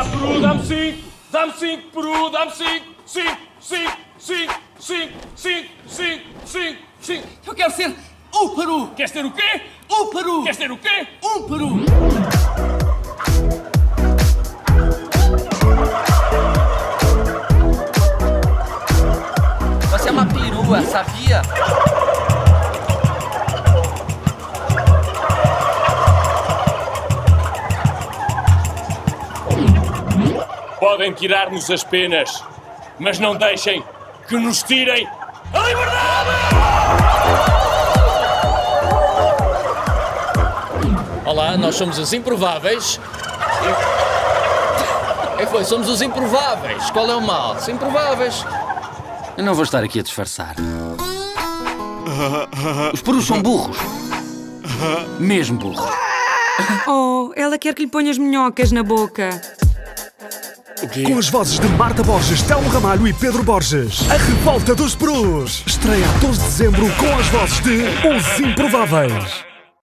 Vá, dá-me cinco, dá-me cinco, Bru, dá-me 5, 5, 5, 5, 5, 5, 5, 5, 5. Eu quero ser um peru. Queres ter o quê? Um peru. Queres ter o quê? Um peru. Você é uma perua, sabia? Podem tirar-nos as penas, mas não deixem que nos tirem a liberdade! Olá, nós somos os Improváveis. É foi, somos os Improváveis. Qual é o mal? Os Improváveis. Eu não vou estar aqui a disfarçar. Os perus são burros. Mesmo burros. Oh, ela quer que lhe ponha as minhocas na boca. Com as vozes de Marta Borges, Telmo Ramalho e Pedro Borges. A Revolta dos Perus. Estreia a 12 de dezembro com as vozes de Os Improváveis.